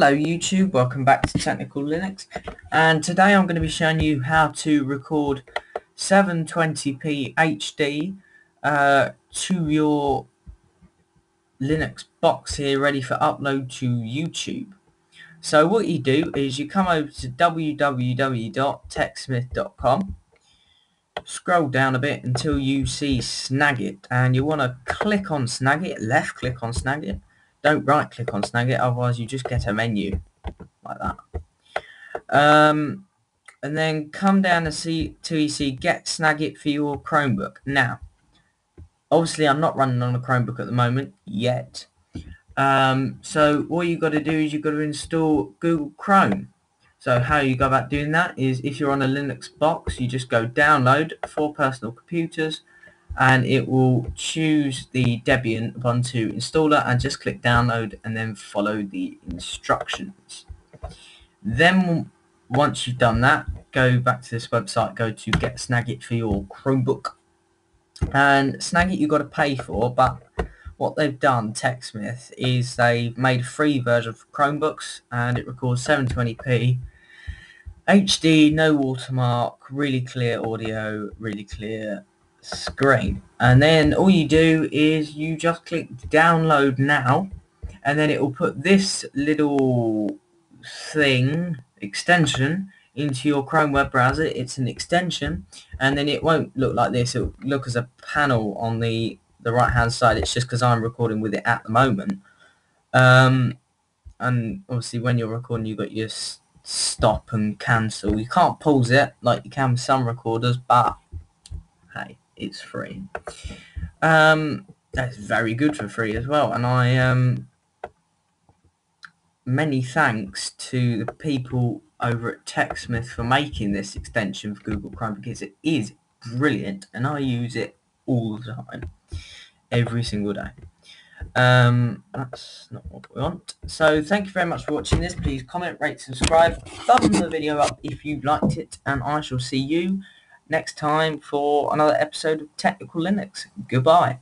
Hello YouTube, welcome back to Technical Linux and today I'm going to be showing you how to record 720p HD uh, to your Linux box here ready for upload to YouTube. So what you do is you come over to www.techsmith.com scroll down a bit until you see Snagit and you want to click on Snagit, left click on Snagit don't right click on Snagit, otherwise you just get a menu like that. Um, and then come down to see to see get Snagit for your Chromebook. Now, obviously I'm not running on a Chromebook at the moment yet. Um, so all you've got to do is you've got to install Google Chrome. So how you go about doing that is if you're on a Linux box, you just go download for personal computers and it will choose the Debian Ubuntu installer and just click download and then follow the instructions. Then once you've done that, go back to this website, go to get Snagit for your Chromebook. And Snagit you've got to pay for, but what they've done, TechSmith, is they've made a free version for Chromebooks and it records 720p HD, no watermark, really clear audio, really clear screen. And then all you do is you just click download now and then it will put this little thing extension into your Chrome web browser. It's an extension and then it won't look like this. It'll look as a panel on the the right hand side. It's just because I'm recording with it at the moment. Um, and obviously when you're recording you've got your stop and cancel. You can't pause it like you can with some recorders but hey it's free. Um, that's very good for free as well. And I um, many thanks to the people over at TechSmith for making this extension for Google Chrome because it is brilliant and I use it all the time, every single day. Um, that's not what we want. So thank you very much for watching this. Please comment, rate, subscribe, thumb the video up if you liked it, and I shall see you next time for another episode of Technical Linux. Goodbye.